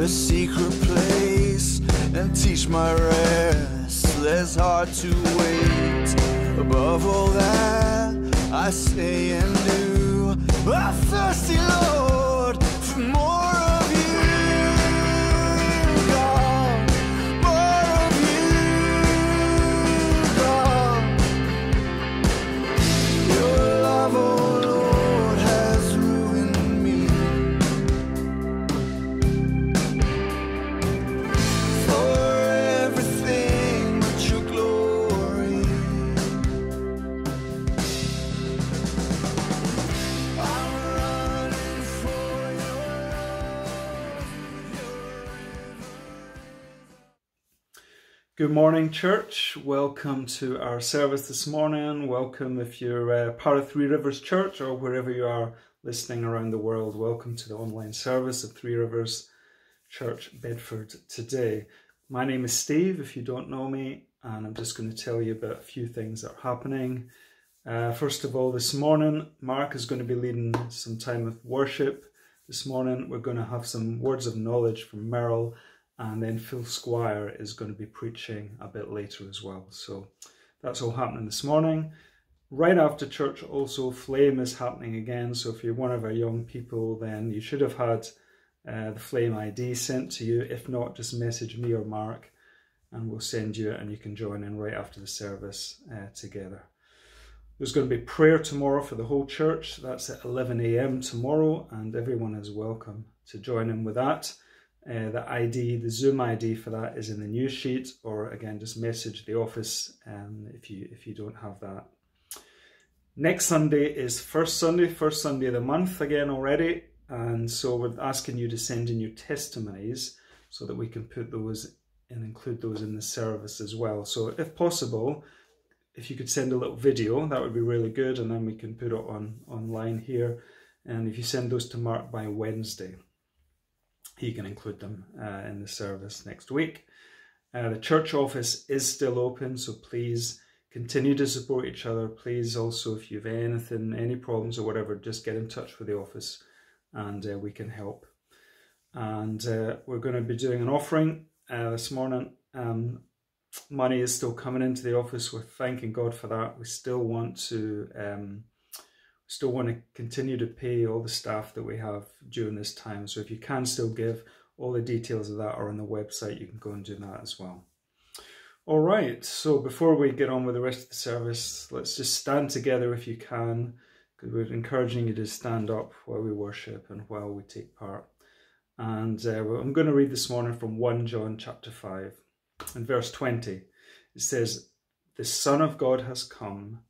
the secret place and teach my restless heart to wait. Above all that, I say and Good morning, church. Welcome to our service this morning. Welcome if you're uh, part of Three Rivers Church or wherever you are listening around the world. Welcome to the online service of Three Rivers Church Bedford today. My name is Steve, if you don't know me, and I'm just going to tell you about a few things that are happening. Uh, first of all, this morning, Marc is going to be leading some time of worship. This morning, we're going to have some words of knowledge from Meryl, and then Phil Squire is going to be preaching a bit later as well. So that's all happening this morning. Right after church, also Flame is happening again. So if you're one of our young people, then you should have had uh, the Flame ID sent to you. If not, just message me or Marc, and we'll send you it, and you can join in right after the service uh, together. There's going to be prayer tomorrow for the whole church. That's at 11 a.m. tomorrow, and everyone is welcome to join in with that. Uh, the ID, the Zoom ID for that is in the news sheet, or again, just message the office um, if you if you don't have that. Next Sunday is first Sunday, first Sunday of the month again already, and so we're asking you to send in your testimonies so that we can put those and include those in the service as well. So if possible, if you could send a little video, that would be really good, and then we can put it on online here. And if you send those to Marc by Wednesday, he can include them uh, in the service next week. Uh, the church office is still open, so please continue to support each other. Please also, if you have anything, any problems or whatever, just get in touch with the office and uh, we can help. And uh, we're going to be doing an offering uh, this morning. Um, money is still coming into the office. We're thanking God for that. We still want to um, still want to continue to pay all the staff that we have during this time. So if you can still give, all the details of that are on the website. You can go and do that as well. All right, so before we get on with the rest of the service, let's just stand together if you can, because we're encouraging you to stand up while we worship and while we take part. And uh, I'm going to read this morning from 1 John chapter 5 and verse 20. It says, The Son of God has come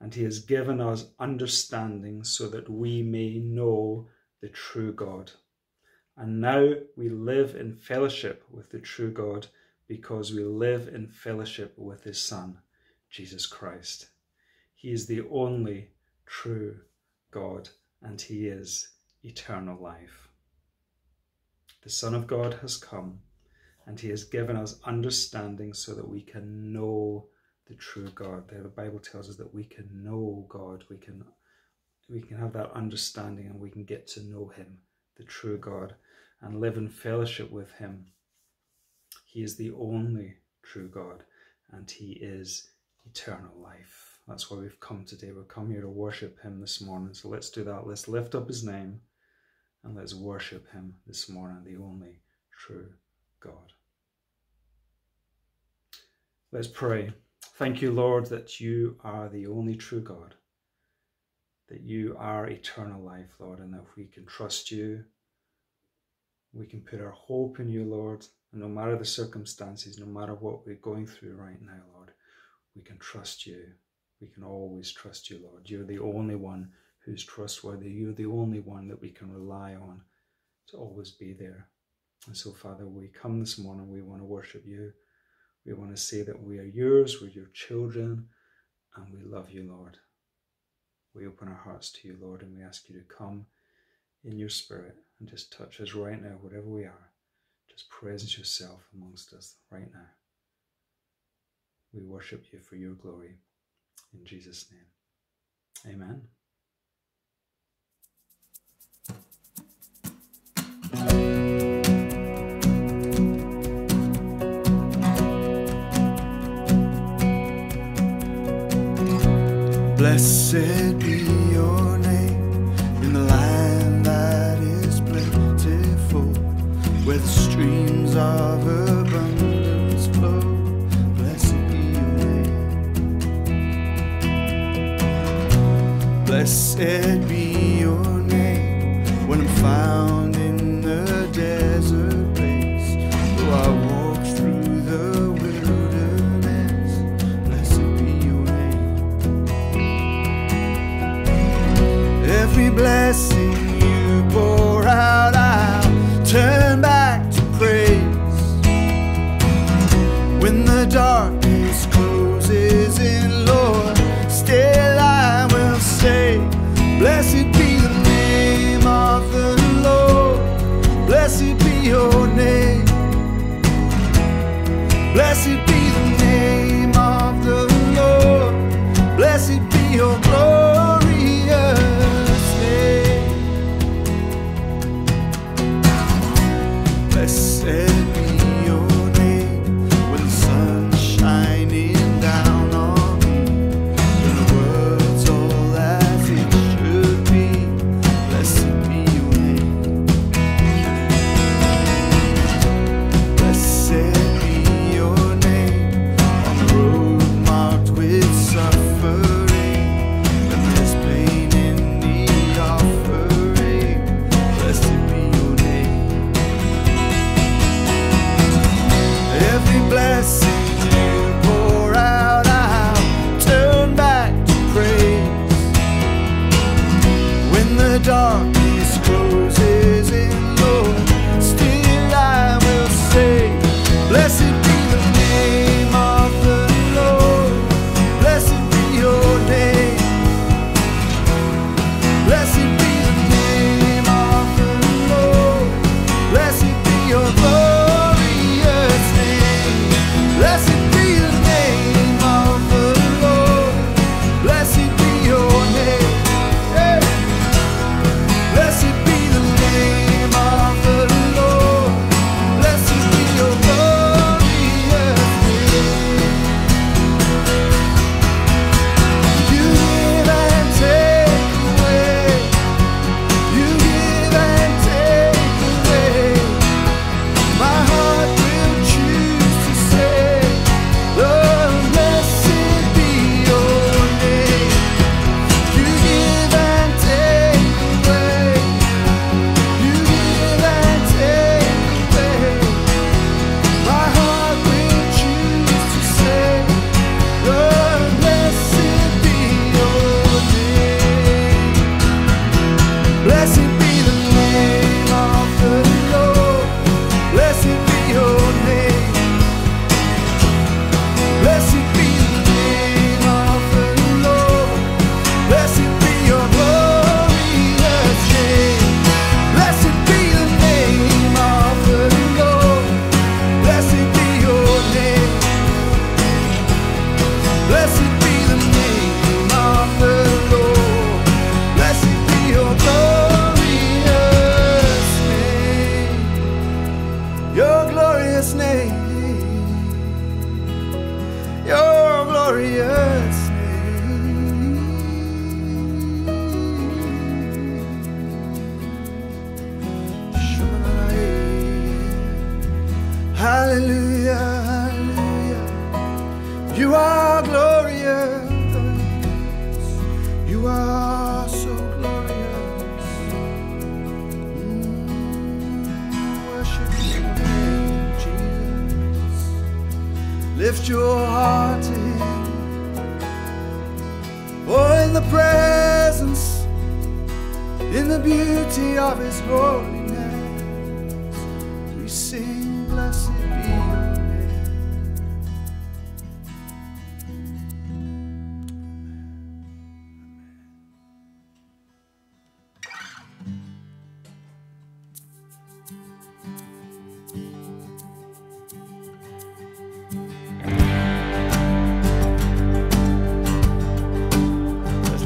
and he has given us understanding so that we may know the true God. And now we live in fellowship with the true God because we live in fellowship with his Son, Jesus Christ. He is the only true God and he is eternal life. The Son of God has come and he has given us understanding so that we can know the true God. The Bible tells us that we can know God, we can we can have that understanding and we can get to know him, the true God, and live in fellowship with him. He is the only true God and he is eternal life. That's why we've come today. We've come here to worship him this morning. So let's do that. Let's lift up his name and let's worship him this morning, the only true God. Let's pray. Thank you, Lord, that you are the only true God, that you are eternal life, Lord, and that we can trust you. We can put our hope in you, Lord, and no matter the circumstances, no matter what we're going through right now, Lord, we can trust you. We can always trust you, Lord. You're the only one who's trustworthy. You're the only one that we can rely on to always be there. And so, Father, we come this morning, we want to worship you. We want to say that we are yours, we're your children, and we love you, Lord. We open our hearts to you, Lord, and we ask you to come in your spirit and just touch us right now, wherever we are. Just presence yourself amongst us right now. We worship you for your glory. In Jesus' name. Amen. Blessed be your name in the land that is plentiful, where the streams of abundance flow. Blessed be your name. Blessed Every blessing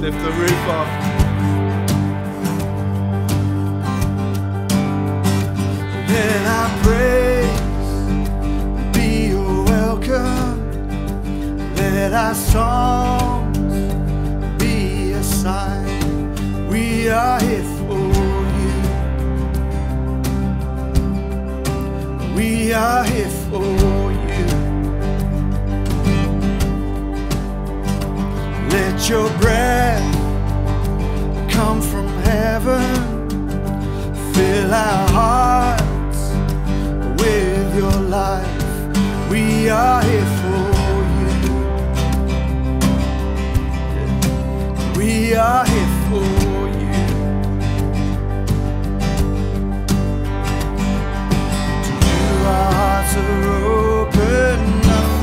lift the roof off. Let our praise be your welcome. Let our songs be a sign we are here for you. We are Your breath come from heaven. Fill our hearts with your life. We are here for you. We are here for you. To you our hearts are open. Nothing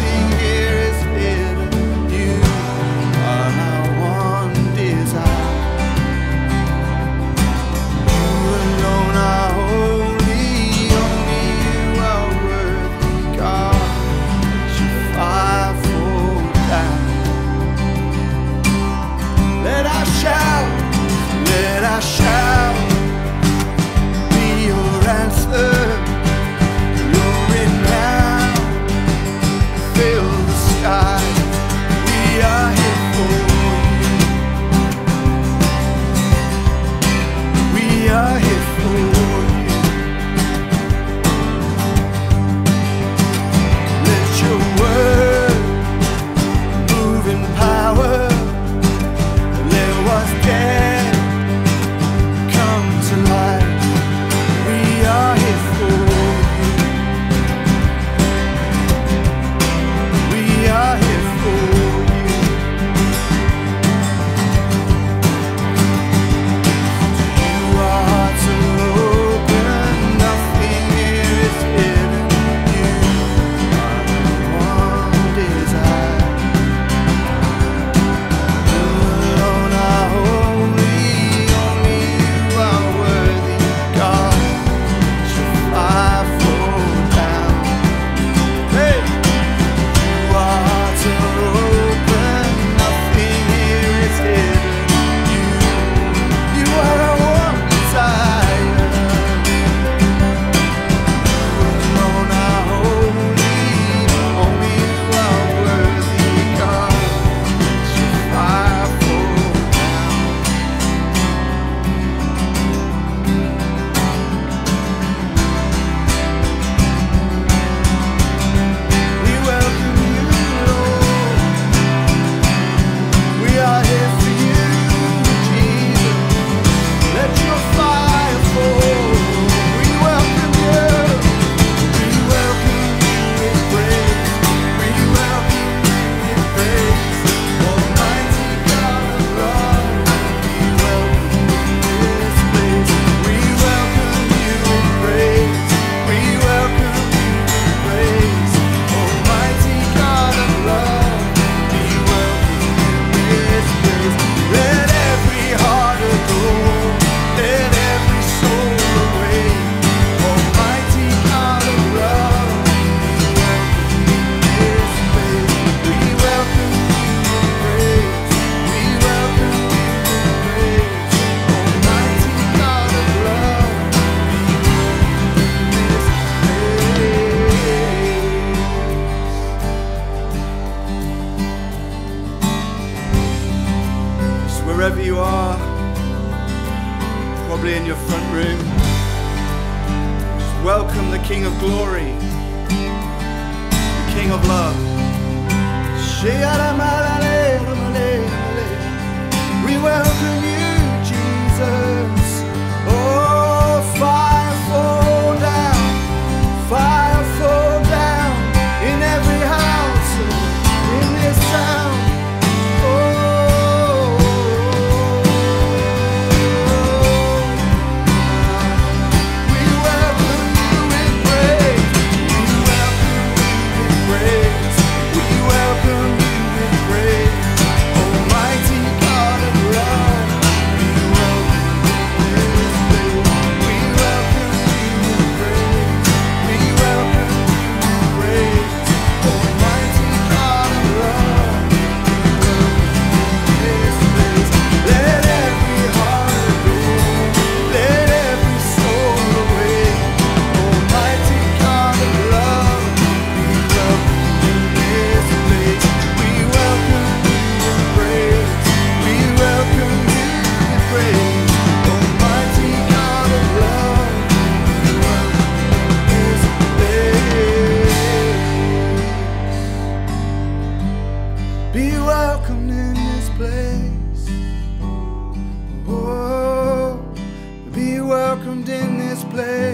place.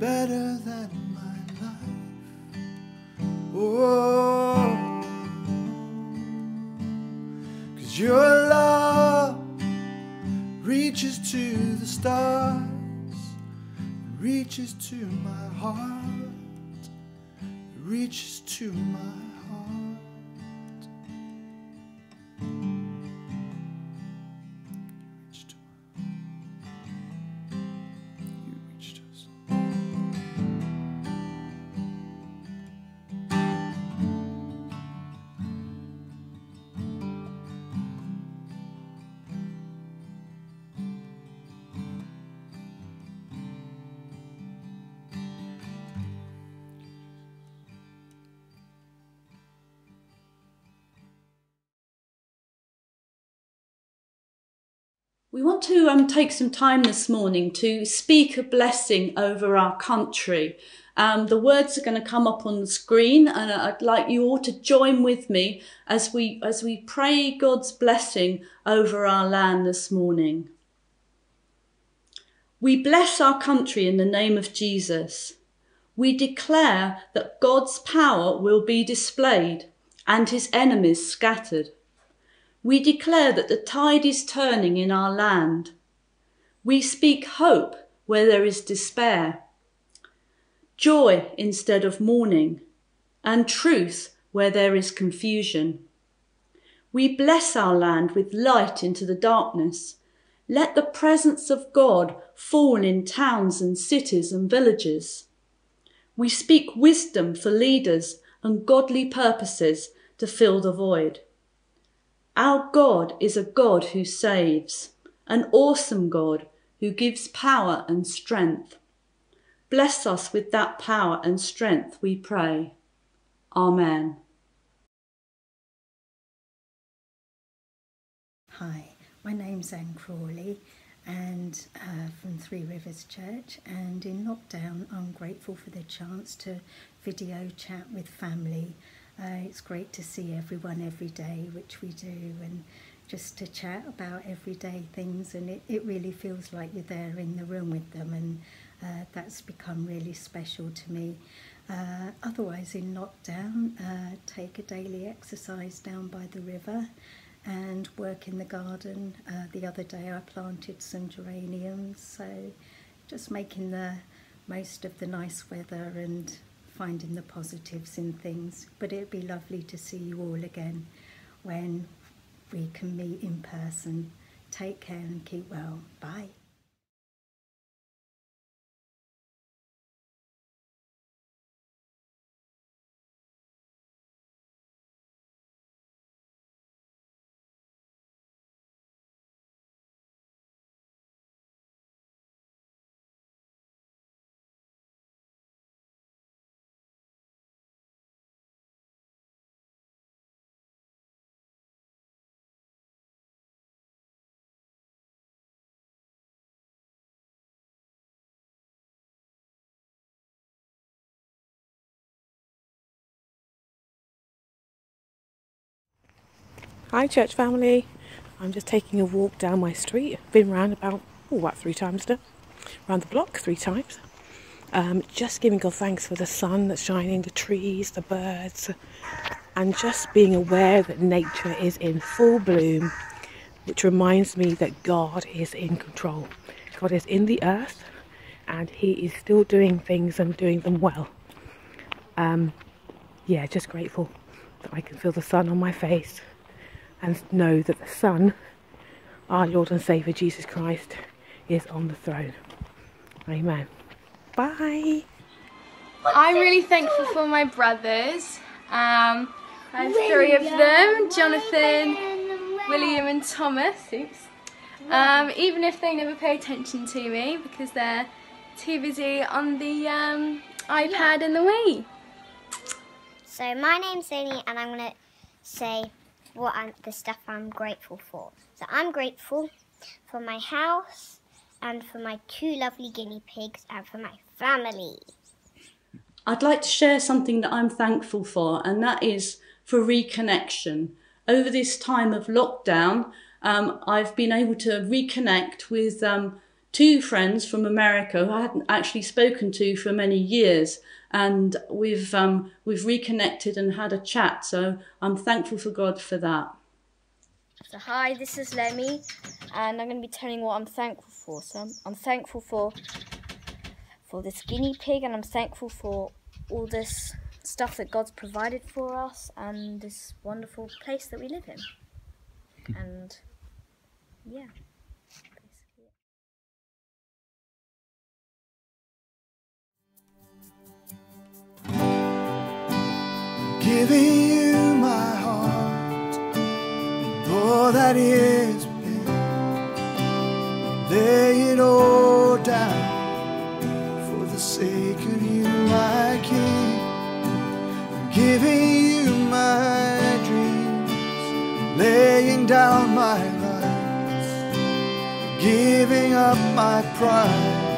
Better than my life. Oh. Cause your love reaches to the stars, reaches to my heart, reaches to my take some time this morning to speak a blessing over our country. Um, the words are going to come up on the screen, and I'd like you all to join with me as we as we pray God's blessing over our land this morning. We bless our country in the name of Jesus. We declare that God's power will be displayed and his enemies scattered. We declare that the tide is turning in our land. We speak hope where there is despair, joy instead of mourning, and truth where there is confusion. We bless our land with light into the darkness. Let the presence of God fall in towns and cities and villages. We speak wisdom for leaders and godly purposes to fill the void. Our God is a God who saves, an awesome God who gives power and strength. Bless us with that power and strength, we pray. Amen. Hi, my name's Anne Crawley and uh, from Three Rivers Church and in lockdown I'm grateful for the chance to video chat with family. Uh, it's great to see everyone every day, which we do, and just to chat about everyday things and it, it really feels like you're there in the room with them and uh, that's become really special to me. Uh, otherwise in lockdown, uh, take a daily exercise down by the river and work in the garden. Uh, the other day I planted some geraniums, so just making the most of the nice weather and finding the positives in things. But it'd be lovely to see you all again when we can meet in person. Take care and keep well. Bye. Hi, church family. I'm just taking a walk down my street. Been round about, oh, about three times now. Around the block three times. Um, just giving God thanks for the sun that's shining, the trees, the birds, and just being aware that nature is in full bloom, which reminds me that God is in control. God is in the earth and He is still doing things and doing them well. Um, yeah, just grateful that I can feel the sun on my face and know that the Son, our Lord and Saviour Jesus Christ, is on the throne. Amen. Bye. I'm really thankful for my brothers. Um, I have three of them, Jonathan, William and Thomas. Oops. Um, even if they never pay attention to me because they're too busy on the um, iPad and the Wii. So my name's Zany and I'm going to say what I'm, the stuff I'm grateful for. So I'm grateful for my house and for my two lovely guinea pigs and for my family. I'd like to share something that I'm thankful for, and that is for reconnection. Over this time of lockdown, um, I've been able to reconnect with um, two friends from America who I hadn't actually spoken to for many years, and we've um, we've reconnected and had a chat. So I'm thankful for God for that. So hi, this is Lemmy, and I'm going to be telling what I'm thankful for. So I'm, I'm thankful for for this guinea pig, and I'm thankful for all this stuff that God's provided for us, and this wonderful place that we live in. And yeah. Giving you my heart, all that is within. Lay it all down for the sake of you, my King. Giving you my dreams, laying down my rights, giving up my pride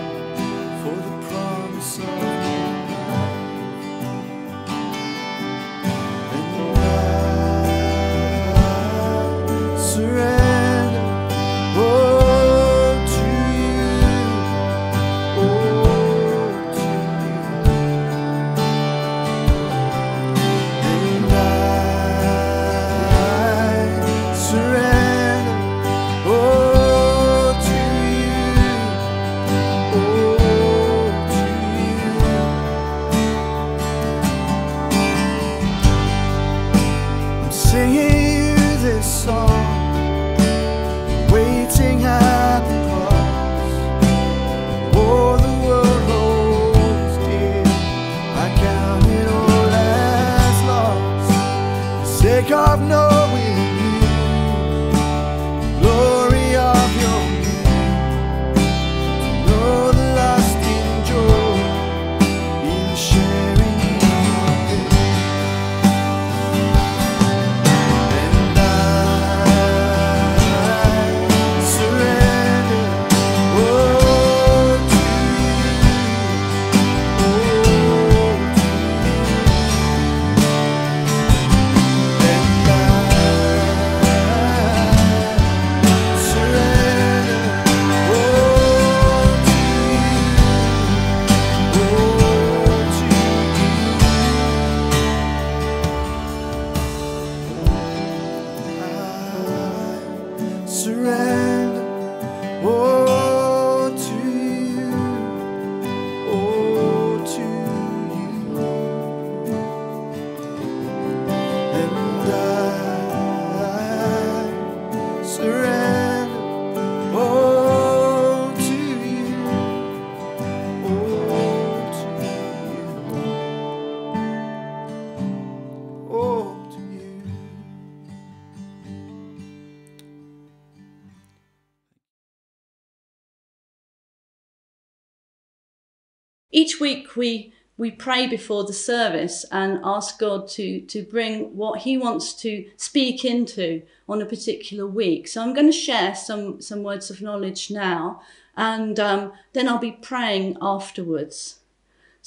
Each week we we pray before the service and ask God to to bring what He wants to speak into on a particular week. So I'm going to share some some words of knowledge now, and um, then I'll be praying afterwards.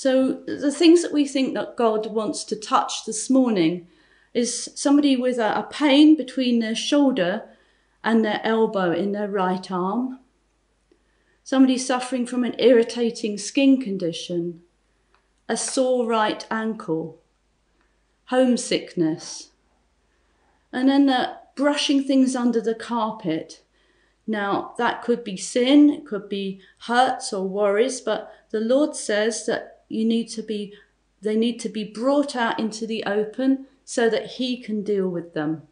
So the things that we think that God wants to touch this morning is somebody with a, a pain between their shoulder and their elbow in their right arm. Somebody suffering from an irritating skin condition, a sore right ankle, homesickness, and then uh, brushing things under the carpet. Now, that could be sin, it could be hurts or worries, but the Lord says that you need to be, they need to be brought out into the open so that He can deal with them.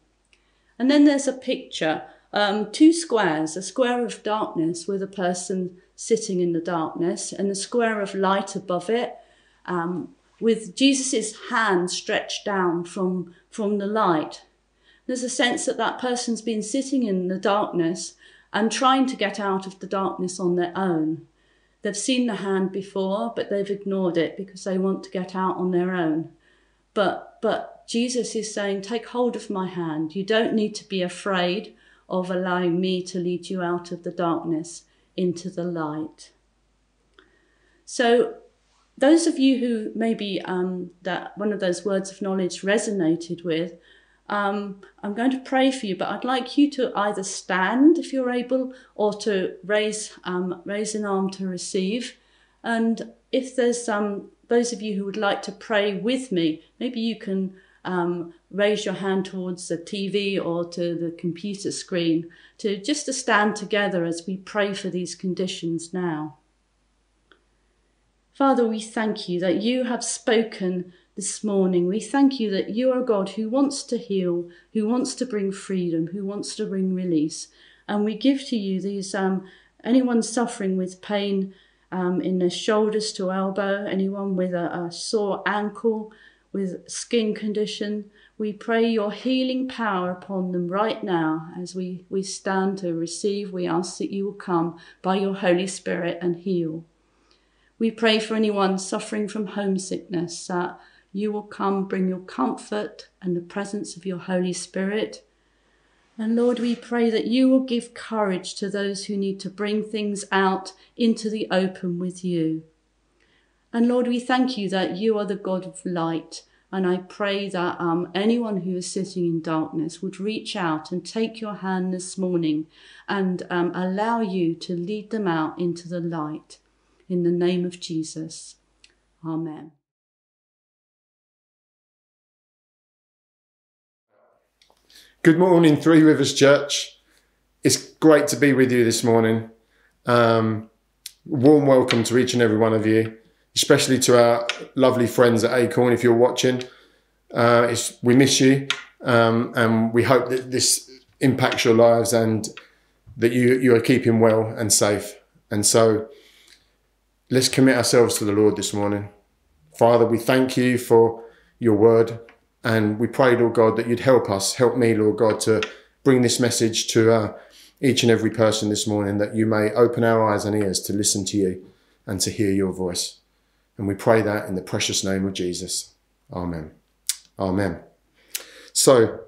And then there's a picture, um, two squares, a square of darkness with a person sitting in the darkness, and a square of light above it, um, with Jesus' hand stretched down from, from the light. There's a sense that that person's been sitting in the darkness and trying to get out of the darkness on their own. They've seen the hand before, but they've ignored it because they want to get out on their own. But, but Jesus is saying, Take hold of my hand. You don't need to be afraid of allowing me to lead you out of the darkness into the light. So, those of you who maybe um, that one of those words of knowledge resonated with, um, I'm going to pray for you, but I'd like you to either stand if you're able or to raise, um, raise an arm to receive. And if there's um, those of you who would like to pray with me, maybe you can um, raise your hand towards the TV or to the computer screen to just to stand together as we pray for these conditions now. Father, we thank you that you have spoken this morning. We thank you that you are God who wants to heal, who wants to bring freedom, who wants to bring release. And we give to you these um, anyone suffering with pain um, in their shoulders to elbow, anyone with a, a sore ankle, with skin condition. We pray your healing power upon them right now as we, we stand to receive. We ask that you will come by your Holy Spirit and heal. We pray for anyone suffering from homesickness that you will come, bring your comfort and the presence of your Holy Spirit. And Lord, we pray that you will give courage to those who need to bring things out into the open with you. And Lord, we thank you that you are the God of light. And I pray that um, anyone who is sitting in darkness would reach out and take your hand this morning and um, allow you to lead them out into the light. In the name of Jesus. Amen. Good morning, Three Rivers Church. It's great to be with you this morning. Um, warm welcome to each and every one of you especially to our lovely friends at Acorn. If you're watching, uh, we miss you, um, and we hope that this impacts your lives and that you you are keeping well and safe. And so, let's commit ourselves to the Lord this morning. Father, we thank you for your word, and we pray, Lord God, that you'd help us, help me, Lord God, to bring this message to uh, each and every person this morning, that you may open our eyes and ears to listen to you and to hear your voice. And we pray that in the precious name of Jesus. Amen. Amen. So,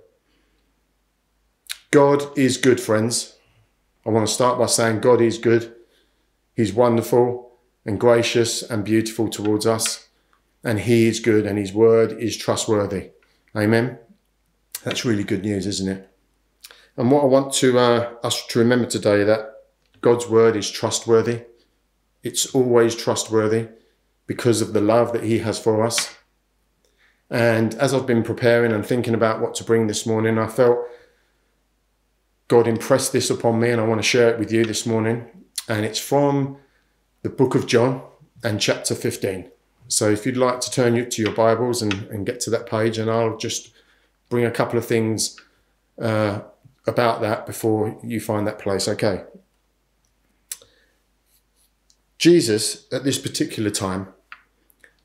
God is good, friends. I want to start by saying God is good. He's wonderful and gracious and beautiful towards us. And He is good and His word is trustworthy. Amen. That's really good news, isn't it? And what I want to uh, us to remember today that God's word is trustworthy. It's always trustworthy because of the love that He has for us. And as I've been preparing and thinking about what to bring this morning, I felt God impressed this upon me, and I want to share it with you this morning. And it's from the book of John and chapter 15. So if you'd like to turn to your Bibles and, and get to that page, and I'll just bring a couple of things uh, about that before you find that place. Okay. Jesus, at this particular time,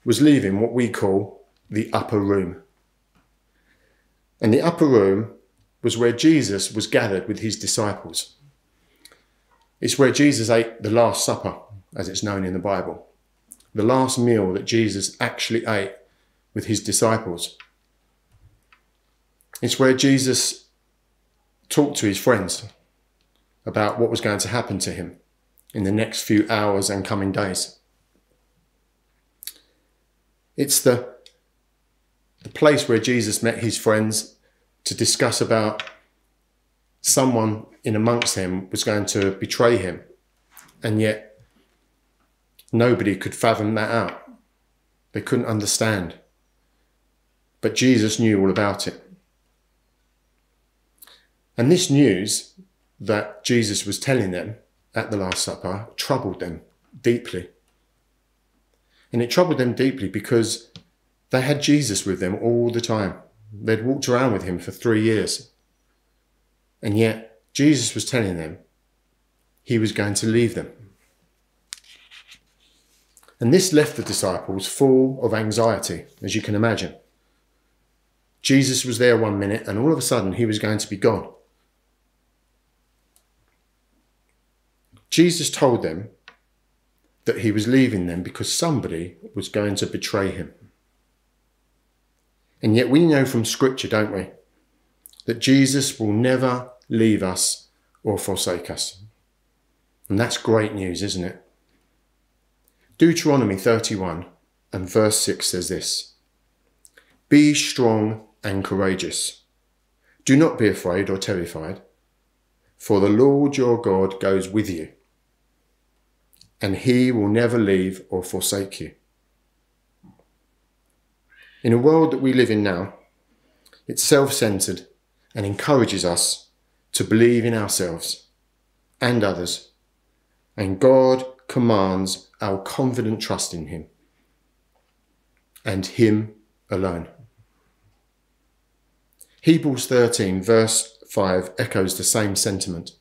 was leaving what we call the upper room. And the upper room was where Jesus was gathered with his disciples. It's where Jesus ate the Last Supper, as it's known in the Bible, the last meal that Jesus actually ate with his disciples. It's where Jesus talked to his friends about what was going to happen to him in the next few hours and coming days. It's the, the place where Jesus met his friends to discuss about someone in amongst them was going to betray him. And yet nobody could fathom that out. They couldn't understand. But Jesus knew all about it. And this news that Jesus was telling them at the Last Supper troubled them deeply. And it troubled them deeply because they had Jesus with them all the time. They'd walked around with him for three years. And yet, Jesus was telling them he was going to leave them. And this left the disciples full of anxiety, as you can imagine. Jesus was there one minute, and all of a sudden, he was going to be gone. Jesus told them that he was leaving them because somebody was going to betray him. And yet we know from Scripture, don't we, that Jesus will never leave us or forsake us. And that's great news, isn't it? Deuteronomy 31 and verse 6 says this Be strong and courageous. Do not be afraid or terrified, for the Lord your God goes with you, and he will never leave or forsake you. In a world that we live in now, it's self centered and encourages us to believe in ourselves and others, and God commands our confident trust in Him and Him alone. Hebrews 13, verse 5, echoes the same sentiment,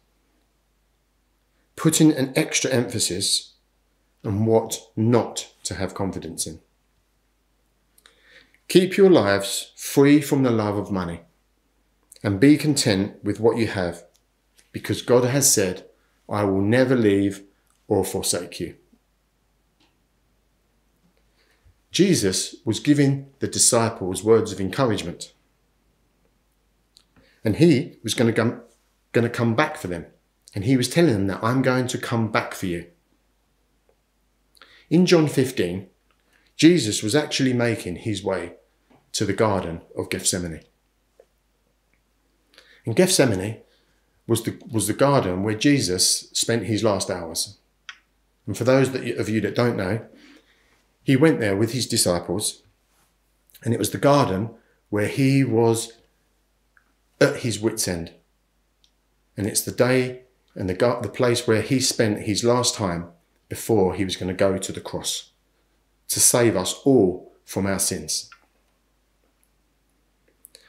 putting an extra emphasis on what not to have confidence in. Keep your lives free from the love of money and be content with what you have, because God has said, I will never leave or forsake you. Jesus was giving the disciples words of encouragement. And he was going to, come, going to come back for them. And he was telling them that I'm going to come back for you. In John 15, Jesus was actually making his way to the Garden of Gethsemane. And Gethsemane was the, was the garden where Jesus spent his last hours. And for those that, of you that don't know, he went there with his disciples, and it was the garden where he was at his wits' end. And it's the day and the, the place where he spent his last time before he was going to go to the cross to save us all from our sins.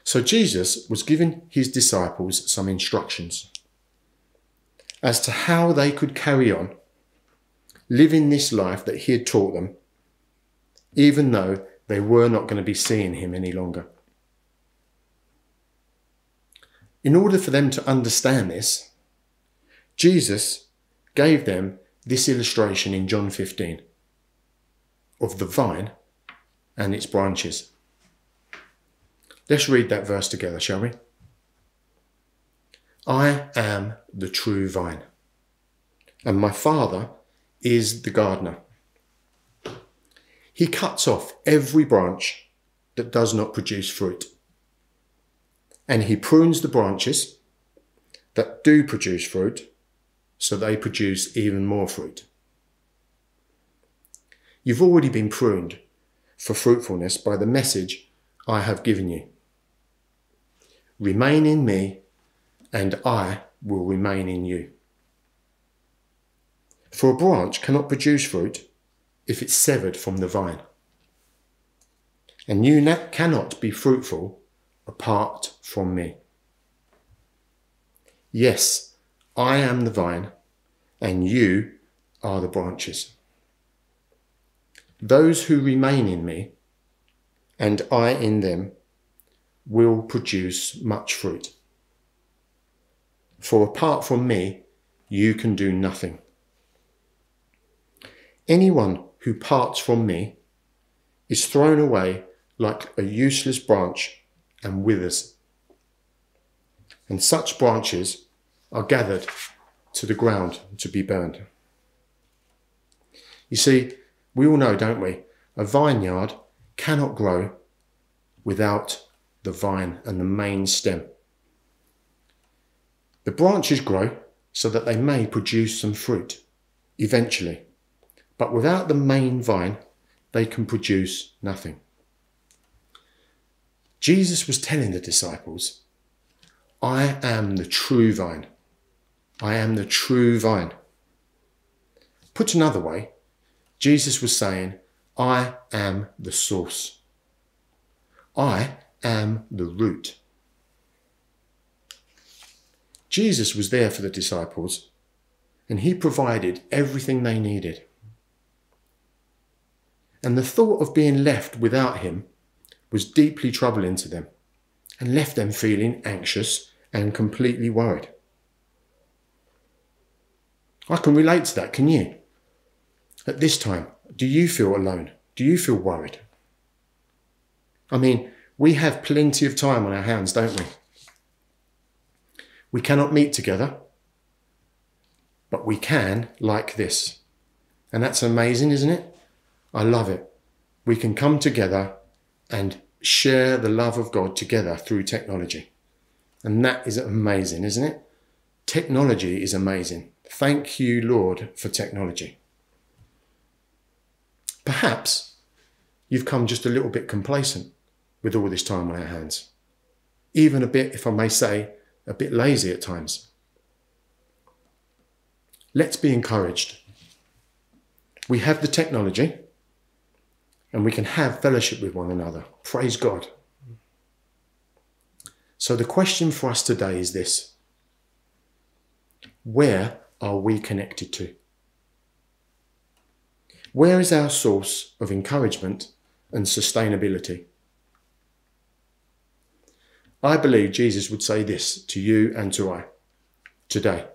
So Jesus was giving his disciples some instructions as to how they could carry on living this life that he had taught them, even though they were not going to be seeing him any longer. In order for them to understand this, Jesus gave them this illustration in John 15 of the vine and its branches. Let's read that verse together, shall we? I am the true vine, and my Father is the gardener. He cuts off every branch that does not produce fruit, and he prunes the branches that do produce fruit so they produce even more fruit. You've already been pruned for fruitfulness by the message I have given you. Remain in me, and I will remain in you. For a branch cannot produce fruit if it's severed from the vine. And you cannot be fruitful apart from me. Yes, I am the vine, and you are the branches. Those who remain in me, and I in them, will produce much fruit. For apart from me, you can do nothing. Anyone who parts from me is thrown away like a useless branch and withers. And such branches are gathered to the ground to be burned. You see, we all know, don't we? A vineyard cannot grow without the vine and the main stem. The branches grow so that they may produce some fruit eventually, but without the main vine, they can produce nothing. Jesus was telling the disciples, I am the true vine I am the true vine. Put another way, Jesus was saying, I am the source. I am the root. Jesus was there for the disciples and he provided everything they needed. And the thought of being left without him was deeply troubling to them and left them feeling anxious and completely worried. I can relate to that, can you? At this time, do you feel alone? Do you feel worried? I mean, we have plenty of time on our hands, don't we? We cannot meet together, but we can like this. And that's amazing, isn't it? I love it. We can come together and share the love of God together through technology. And that is amazing, isn't it? Technology is amazing. Thank you, Lord, for technology. Perhaps you've come just a little bit complacent with all this time on our hands. Even a bit, if I may say, a bit lazy at times. Let's be encouraged. We have the technology and we can have fellowship with one another. Praise God. So, the question for us today is this Where are we connected to? Where is our source of encouragement and sustainability? I believe Jesus would say this to you and to I today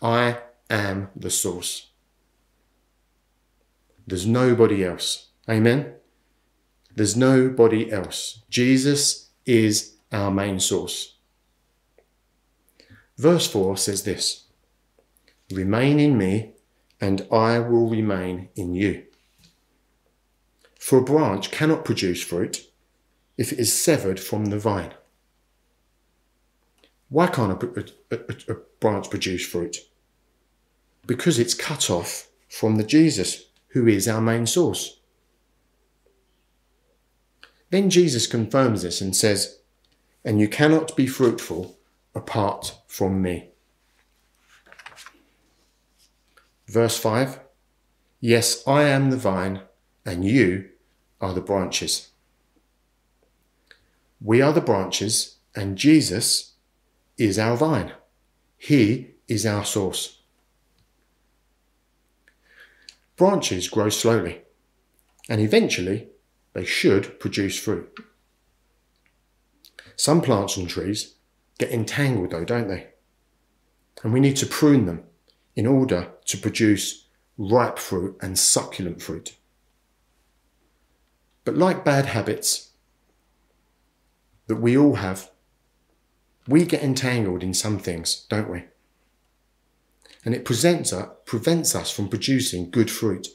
I am the source. There's nobody else. Amen? There's nobody else. Jesus is our main source. Verse 4 says this Remain in me, and I will remain in you. For a branch cannot produce fruit if it is severed from the vine. Why can't a, a, a, a branch produce fruit? Because it's cut off from the Jesus who is our main source. Then Jesus confirms this and says, And you cannot be fruitful apart from me. Verse 5 Yes, I am the vine, and you are the branches. We are the branches, and Jesus is our vine. He is our source. Branches grow slowly, and eventually they should produce fruit. Some plants and trees get entangled though, don't they? And we need to prune them in order to produce ripe fruit and succulent fruit. But like bad habits that we all have, we get entangled in some things, don't we? And it presents prevents us from producing good fruit.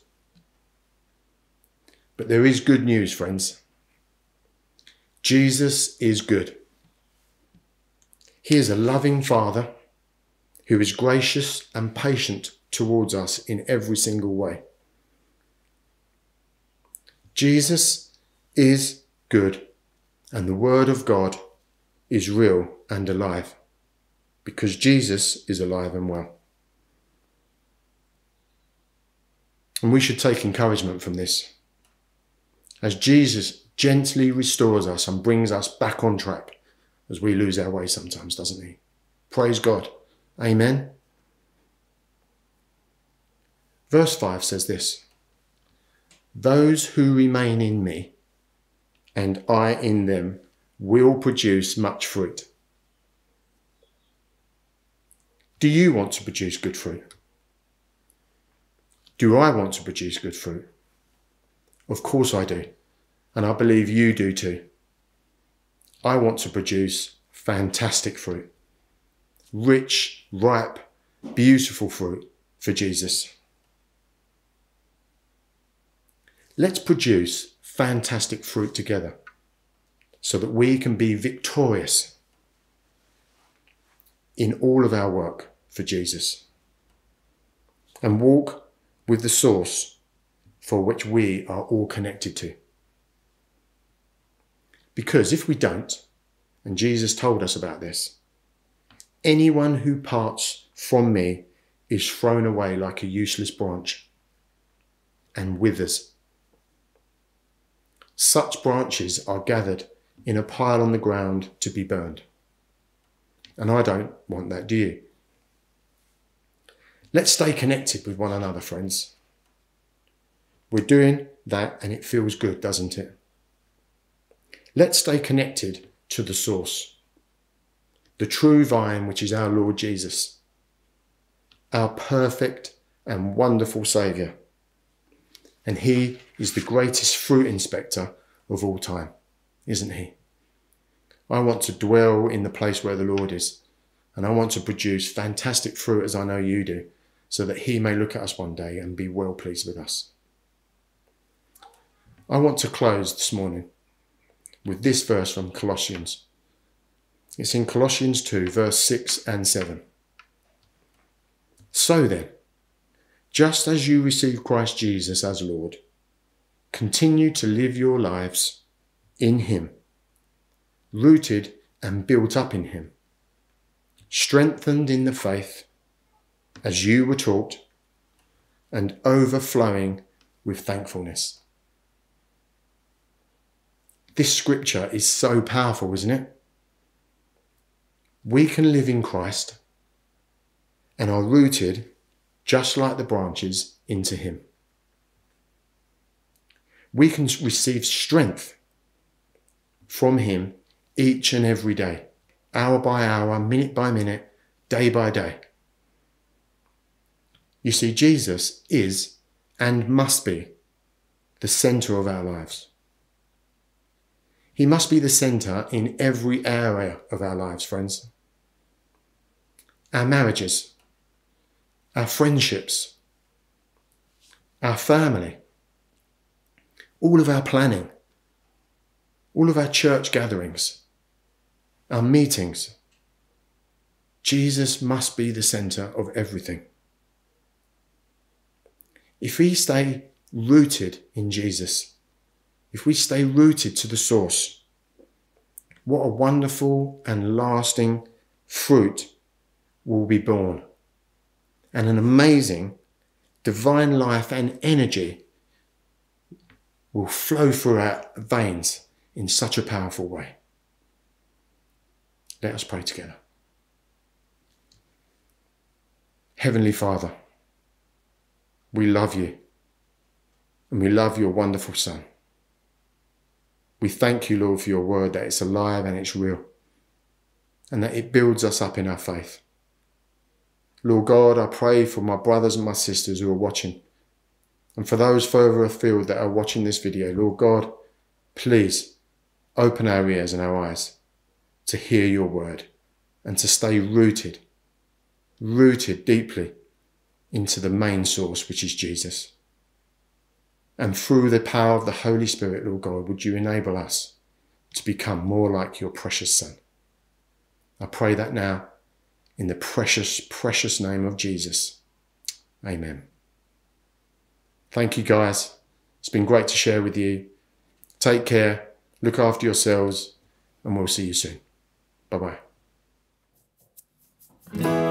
But there is good news, friends. Jesus is good. He is a loving Father who is gracious and patient towards us in every single way. Jesus is good, and the Word of God is real and alive, because Jesus is alive and well. And we should take encouragement from this. As Jesus gently restores us and brings us back on track as we lose our way sometimes, doesn't he? Praise God. Amen. Verse 5 says this Those who remain in me and I in them will produce much fruit. Do you want to produce good fruit? Do I want to produce good fruit? Of course I do. And I believe you do too. I want to produce fantastic fruit rich, ripe, beautiful fruit for Jesus. Let's produce fantastic fruit together so that we can be victorious in all of our work for Jesus and walk with the source for which we are all connected to. Because if we don't, and Jesus told us about this, Anyone who parts from me is thrown away like a useless branch and withers. Such branches are gathered in a pile on the ground to be burned. And I don't want that, do you? Let's stay connected with one another, friends. We're doing that and it feels good, doesn't it? Let's stay connected to the source the true vine, which is our Lord Jesus, our perfect and wonderful Saviour. And He is the greatest fruit inspector of all time, isn't He? I want to dwell in the place where the Lord is, and I want to produce fantastic fruit as I know you do, so that He may look at us one day and be well pleased with us. I want to close this morning with this verse from Colossians It's in Colossians 2, verse 6 and 7. So then, just as you receive Christ Jesus as Lord, continue to live your lives in Him, rooted and built up in Him, strengthened in the faith as you were taught, and overflowing with thankfulness. This scripture is so powerful, isn't it? We can live in Christ and are rooted, just like the branches, into Him. We can receive strength from Him each and every day, hour by hour, minute by minute, day by day. You see, Jesus is and must be the centre of our lives. He must be the centre in every area of our lives, friends. Our marriages, our friendships, our family, all of our planning, all of our church gatherings, our meetings. Jesus must be the centre of everything. If we stay rooted in Jesus, if we stay rooted to the source, what a wonderful and lasting fruit will be born. And an amazing divine life and energy will flow through our veins in such a powerful way. Let us pray together. Heavenly Father, we love you and we love your wonderful Son. We thank you, Lord, for your word that it's alive and it's real and that it builds us up in our faith. Lord God, I pray for my brothers and my sisters who are watching and for those further afield that are watching this video. Lord God, please open our ears and our eyes to hear your word and to stay rooted, rooted deeply into the main source, which is Jesus. And through the power of the Holy Spirit, Lord God, would you enable us to become more like your precious Son? I pray that now in the precious, precious name of Jesus. Amen. Thank you, guys. It's been great to share with you. Take care, look after yourselves, and we'll see you soon. Bye bye.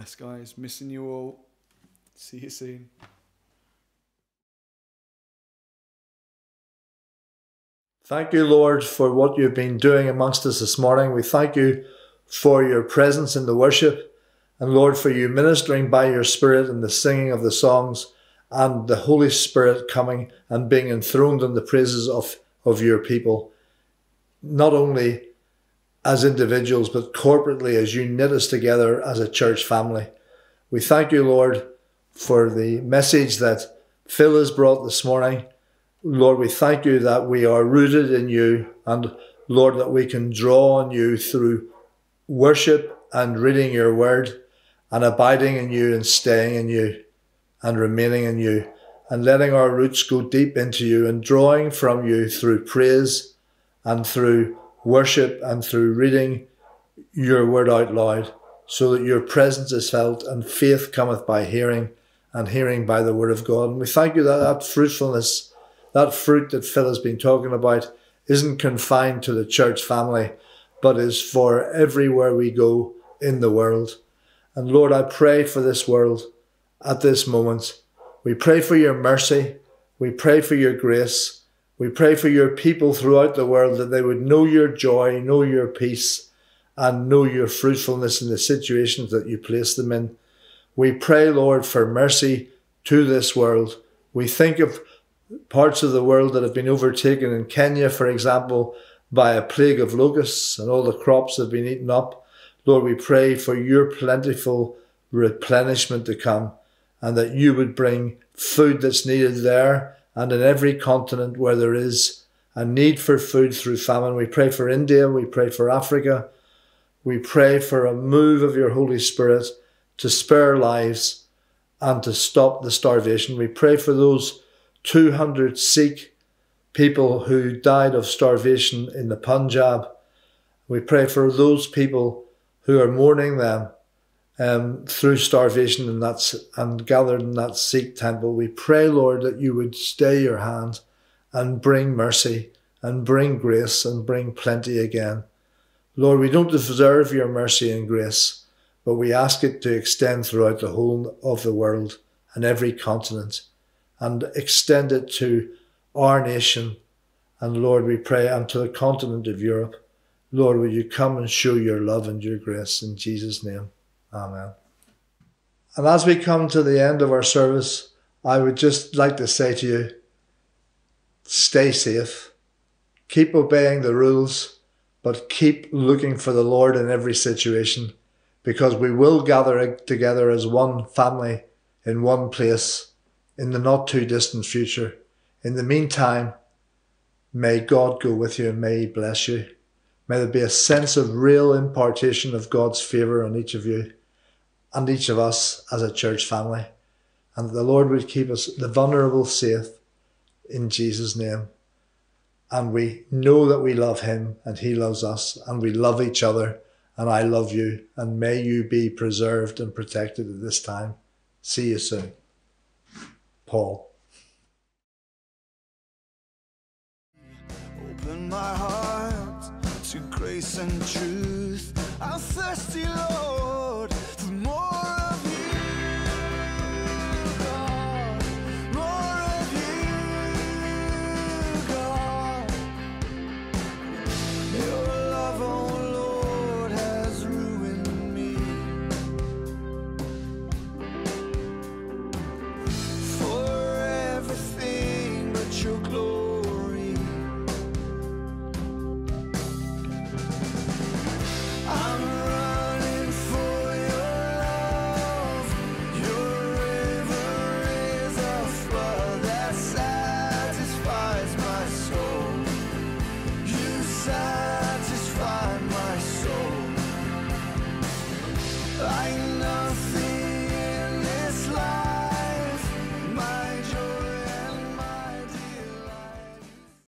Bless, guys. Missing you all. See you soon. Thank you, Lord, for what you've been doing amongst us this morning. We thank you for your presence in the worship, and Lord, for you ministering by your Spirit and the singing of the songs, and the Holy Spirit coming and being enthroned in the praises of, of your people. Not only as individuals, but corporately as you knit us together as a church family. We thank you, Lord, for the message that Phil has brought this morning. Lord, we thank you that we are rooted in you and Lord, that we can draw on you through worship and reading your word and abiding in you and staying in you and remaining in you and letting our roots go deep into you and drawing from you through praise and through worship and through reading your word out loud so that your presence is felt and faith cometh by hearing and hearing by the word of God. And we thank you that that fruitfulness, that fruit that Phil has been talking about, isn't confined to the church family, but is for everywhere we go in the world. And Lord, I pray for this world at this moment. We pray for your mercy. We pray for your grace. We pray for your people throughout the world that they would know your joy, know your peace, and know your fruitfulness in the situations that you place them in. We pray, Lord, for mercy to this world. We think of parts of the world that have been overtaken in Kenya, for example, by a plague of locusts and all the crops have been eaten up. Lord, we pray for your plentiful replenishment to come and that you would bring food that's needed there and in every continent where there is a need for food through famine. We pray for India, we pray for Africa, we pray for a move of your Holy Spirit to spare lives and to stop the starvation. We pray for those 200 Sikh people who died of starvation in the Punjab. We pray for those people who are mourning them um, through starvation and that's and gathered in that Sikh temple. We pray, Lord, that you would stay your hand and bring mercy and bring grace and bring plenty again. Lord, we don't deserve your mercy and grace, but we ask it to extend throughout the whole of the world and every continent and extend it to our nation. And Lord, we pray, and to the continent of Europe. Lord, will you come and show your love and your grace in Jesus' name? Amen. And as we come to the end of our service, I would just like to say to you stay safe, keep obeying the rules, but keep looking for the Lord in every situation because we will gather together as one family in one place in the not too distant future. In the meantime, may God go with you and may He bless you. May there be a sense of real impartation of God's favour on each of you and each of us as a church family. And that the Lord would keep us, the vulnerable, safe in Jesus' name. And we know that we love Him and He loves us and we love each other. And I love you. And may you be preserved and protected at this time. See you soon. Paul. Open my heart to grace and truth.